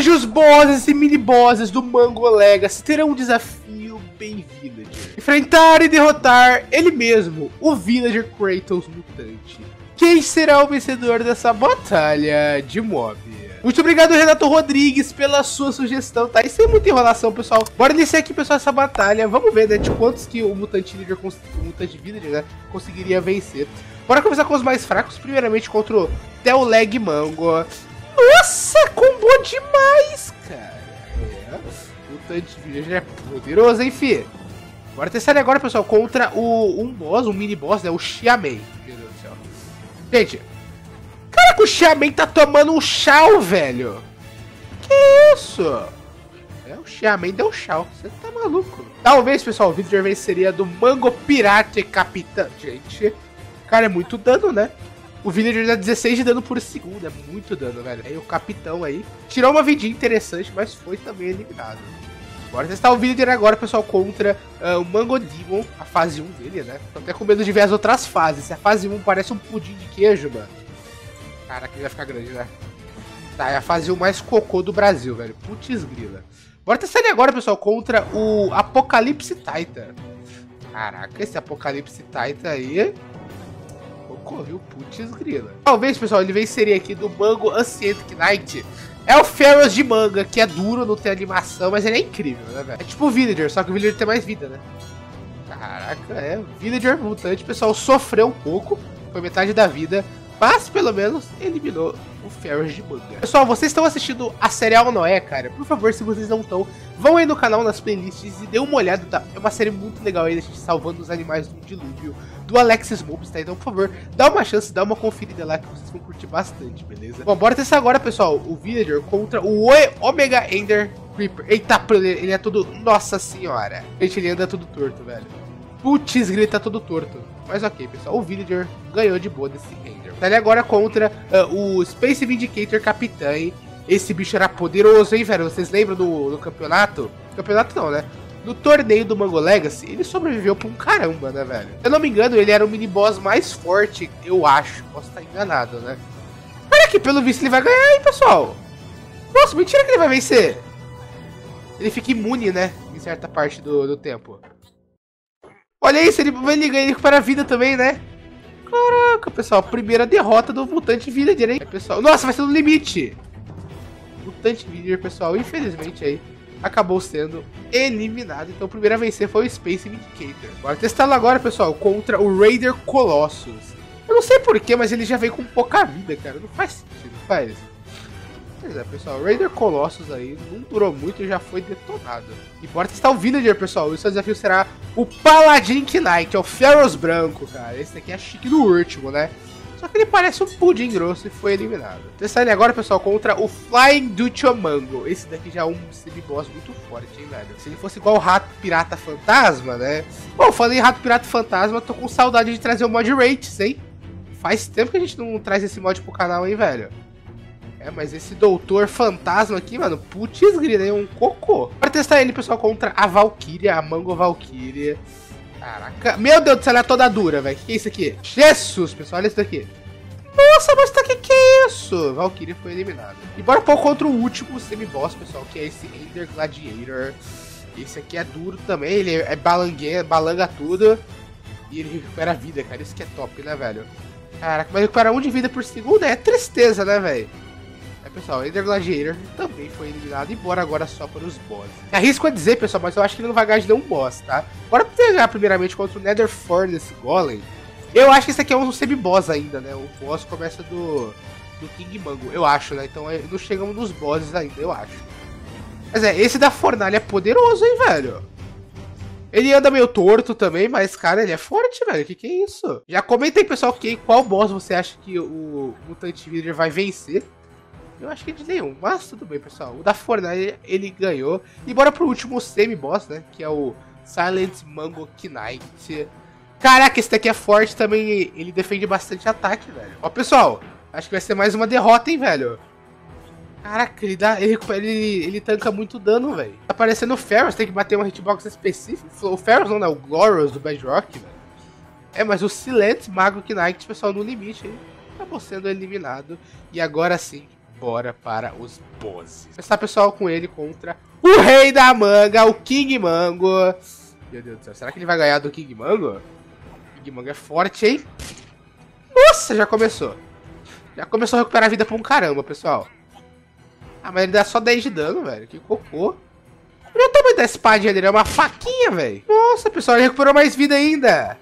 Hoje os bosses e mini bosses do Mango Legacy terão um desafio bem Villager. Enfrentar e derrotar ele mesmo, o Villager Kratos Mutante. Quem será o vencedor dessa batalha de mob? Muito obrigado, Renato Rodrigues, pela sua sugestão, tá? E sem muita enrolação, pessoal. Bora iniciar aqui, pessoal, essa batalha. Vamos ver, né, de quantos que o Mutante Leader, o Mutante Villager, né, conseguiria vencer. Bora começar com os mais fracos, primeiramente contra o Teoleg Mango. Nossa, combou demais, cara. É, Mutante Villager é poderoso, hein, fi? Bora testar ele agora, pessoal, contra o, um boss, um mini boss, né, o Xiamen. Meu Deus do céu. Gente, Caraca, o Xiamen tá tomando um chau, velho. Que isso? É, o Xiamen deu chau. Você tá maluco. Talvez, pessoal, o vídeo venceria do Mango Pirate Capitã. Gente, cara, é muito dano, né? O Villager dá 16 de dano por segundo, é muito dano, velho. Aí o Capitão aí tirou uma vidinha interessante, mas foi também eliminado. Bora testar o Villager agora, pessoal, contra uh, o Mango Demon, a fase 1 dele, né? Tô até com medo de ver as outras fases. A fase 1 parece um pudim de queijo, mano. Caraca, ele vai ficar grande, né? Tá, é a fase mais cocô do Brasil, velho. Putz grila. Bora testar ele agora, pessoal, contra o Apocalipse Titan. Caraca, esse Apocalipse Titan aí... Ocorreu, putz grila. Talvez, pessoal, ele venceria aqui do Mango Ancient Knight. É o Ferros de manga, que é duro, não tem animação, mas ele é incrível, né, velho? É tipo o Villager, só que o Villager tem mais vida, né? Caraca, é. Villager mutante, pessoal, sofreu um pouco. Foi metade da vida. Mas pelo menos eliminou o Ferris de manga. Pessoal, vocês estão assistindo a Serial Noé, cara? Por favor, se vocês não estão, vão aí no canal nas playlists e dê uma olhada. Tá? É uma série muito legal aí, a gente salvando os animais do dilúvio do Alexis Mobs, tá? Então, por favor, dá uma chance, dá uma conferida lá que vocês vão curtir bastante, beleza? Bom, bora testar agora, pessoal, o Villager contra o Omega Ender Creeper. Eita, ele é todo... Nossa senhora. Gente, ele anda tudo torto, velho. Putz, ele tá todo torto. Mas ok, pessoal, o Villager ganhou de boa desse Ender. Tá ali agora contra uh, o Space Vindicator Capitã, hein? Esse bicho era poderoso, hein, velho? Vocês lembram do, do campeonato? Campeonato não, né? No torneio do Mango Legacy, ele sobreviveu por um caramba, né, velho? Se eu não me engano, ele era o mini boss mais forte, eu acho. Posso estar enganado, né? Olha aqui, pelo visto ele vai ganhar, hein, pessoal? Nossa, mentira que ele vai vencer. Ele fica imune, né? Em certa parte do, do tempo. Olha isso, ele, ele ganha, recupera a vida também, né? Caraca, pessoal, primeira derrota do Mutante Villager, hein? Pessoal, nossa, vai ser no limite. Mutante Villager, pessoal, infelizmente aí, acabou sendo eliminado. Então, o primeiro a vencer foi o Space Vindicator. Bora testá-lo agora, pessoal, contra o Raider Colossus. Eu não sei porquê, mas ele já veio com pouca vida, cara. Não faz sentido, faz. Pois é, pessoal, Raider Colossus aí não durou muito e já foi detonado. E bora testar o Villager, pessoal. O seu desafio será o Paladin Knight, é o Ferros Branco, cara. Esse daqui é chique do último, né? Só que ele parece um pudim grosso e foi eliminado. Testar ele agora, pessoal, contra o Flying Duchomango. Esse daqui já é um semi-boss muito forte, hein, velho? Se ele fosse igual o Rato Pirata Fantasma, né? Bom, falei em Rato Pirata Fantasma, tô com saudade de trazer o mod Rates, hein? Faz tempo que a gente não traz esse mod pro canal, hein, velho? É, mas esse doutor fantasma aqui, mano, putz grila, é um cocô. Bora testar ele, pessoal, contra a Valkyria, a Mango Valkyria. Caraca, meu Deus do céu, ela é toda dura, velho. Que que é isso aqui? Jesus, pessoal, olha isso daqui. Nossa, mas tá que que é isso? Valkyria foi eliminada. E bora pôr contra o último semi-boss, pessoal, que é esse Ender Gladiator. Esse aqui é duro também, ele é balangueia, balanga tudo. E ele recupera vida, cara. Isso que é top, né, velho? Caraca, mas recupera um de vida por segundo é tristeza, né, velho? Pessoal, Ender Gladiator também foi eliminado, embora agora só para os bosses. Arrisco a dizer, pessoal, mas eu acho que ele não vai ganhar de nenhum boss, tá? Bora pegar primeiramente contra o Nether Furnace Golem. Eu acho que esse aqui é um semi-boss ainda, né? O boss começa do, do King Mango, eu acho, né? Então é, não chegamos nos bosses ainda, eu acho. Mas é, esse da fornalha é poderoso, hein, velho? Ele anda meio torto também, mas, cara, ele é forte, velho. Que que é isso? Já comenta aí, pessoal, que, qual boss você acha que o Mutante Leader vai vencer. Eu acho que de nenhum, mas tudo bem, pessoal. O da Fortnite ele ganhou. E bora pro último semi-boss, né? Que é o Silent Mango Knight. Caraca, esse daqui é forte também. Ele defende bastante ataque, velho. Ó, pessoal, acho que vai ser mais uma derrota, hein, velho. Caraca, ele dá. Ele, ele, ele tanca muito dano, velho. Tá parecendo o Ferros, tem que bater uma hitbox específica. O Ferros não, né? O Glorious do Bedrock, velho. É, mas o Silent Mago Knight, pessoal, no limite, hein? Acabou sendo eliminado. E agora sim, bora para os bosses. Começar, pessoal, com ele contra o rei da manga, o King Mango. Meu Deus do céu, será que ele vai ganhar do King Mango? King Mango é forte, hein? Nossa, já começou. Já começou a recuperar a vida pra um caramba, pessoal. Ah, mas ele dá só 10 de dano, velho. Que cocô. Olha o tamanho da espadinha dele, é uma faquinha, velho. Nossa, pessoal, ele recuperou mais vida ainda.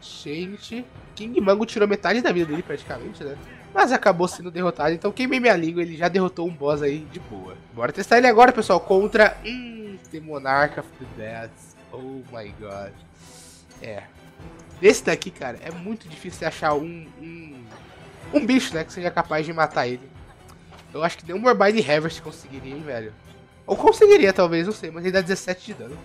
Gente, King Mango tirou metade da vida dele praticamente, né? Mas acabou sendo derrotado, então queimei minha língua, ele já derrotou um boss aí de boa. Bora testar ele agora, pessoal, contra... Hum, The Monarch of the Dead. Oh my god. É. Esse daqui, cara, é muito difícil achar um, um, um bicho, né, que seja capaz de matar ele. Eu acho que nem um Morbide Harvest conseguiria, hein, velho. Ou conseguiria, talvez, não sei, mas ele dá 17 de dano.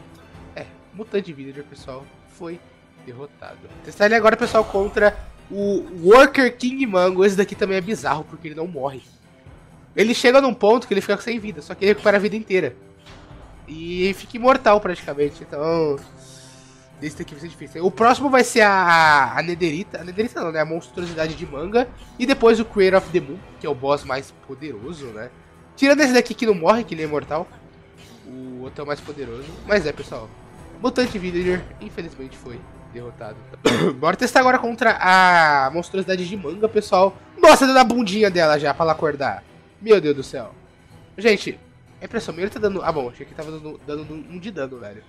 É, Mutante Villager, pessoal, foi derrotado. Testar ele agora, pessoal, contra o Worker King Mango. Esse daqui também é bizarro, porque ele não morre. Ele chega num ponto que ele fica sem vida, só que ele recupera a vida inteira. E fica imortal, praticamente. Então, esse daqui vai ser difícil. O próximo vai ser a, a Nederita. A Nederita não, né? A monstruosidade de manga. E depois o Creator of the Moon, que é o boss mais poderoso, né? Tirando esse daqui que não morre, que ele é imortal. O outro é o mais poderoso. Mas é, pessoal. Mutante Villager, infelizmente, foi derrotado. Bora testar agora contra a monstruosidade de manga, pessoal. Nossa, deu na bundinha dela já, pra ela acordar. Meu Deus do céu. Gente, é impressão minha, ele tá dando... Ah, bom, achei que tava dando, dando um de dano, velho.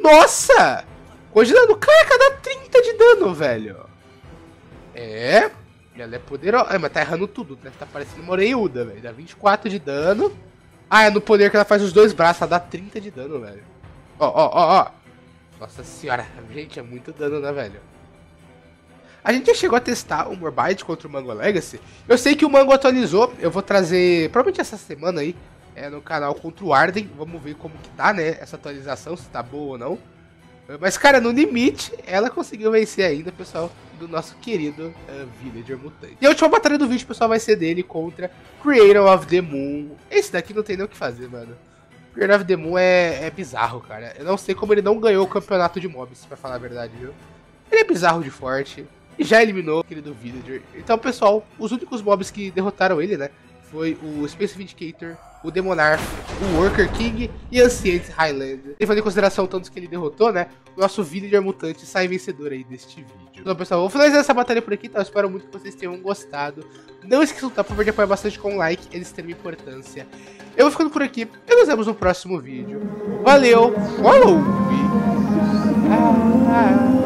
Nossa! Quanto de dano? Caraca, dá 30 de dano, velho. É, ela é poderosa. É, mas tá errando tudo, né? Tá parecendo uma oreiuda, velho. Dá 24 de dano. Ah, é no poder que ela faz os dois braços. Ela dá 30 de dano, velho. Ó, ó, ó, ó. Nossa senhora. Gente, é muito dano, né, velho? A gente já chegou a testar o Morbide contra o Mango Legacy. Eu sei que o Mango atualizou. Eu vou trazer, provavelmente essa semana aí, é, no canal contra o Arden. Vamos ver como que tá, né, essa atualização, se tá boa ou não. Mas, cara, no limite, ela conseguiu vencer ainda, pessoal, do nosso querido uh, Villager Mutante. E a última batalha do vídeo, pessoal, vai ser dele contra Creator of the Moon. Esse daqui não tem nem o que fazer, mano. Creator of the Moon é, é bizarro, cara. Eu não sei como ele não ganhou o campeonato de mobs, pra falar a verdade, viu? Ele é bizarro de forte. E já eliminou o querido Villager. Então, pessoal, os únicos mobs que derrotaram ele, né? Foi o Space Vindicator, o Demonarch, o Worker King e Ancient Highland. Levando em consideração tantos que ele derrotou, né? O nosso Villager Mutante sai vencedor aí deste vídeo. Então, pessoal, vou finalizar essa batalha por aqui, tá? Eu espero muito que vocês tenham gostado. Não esqueçam, tá? Por favor, de apoiar bastante com o like, eles têm importância. Eu vou ficando por aqui e nos vemos no próximo vídeo. Valeu, falou! Ah, ah.